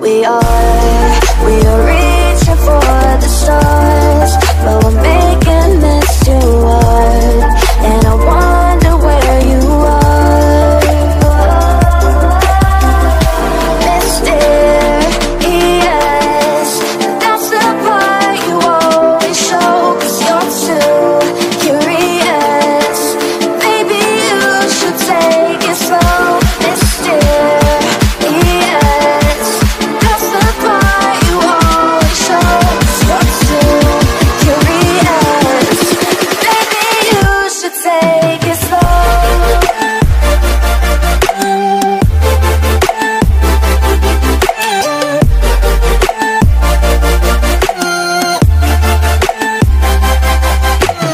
We are,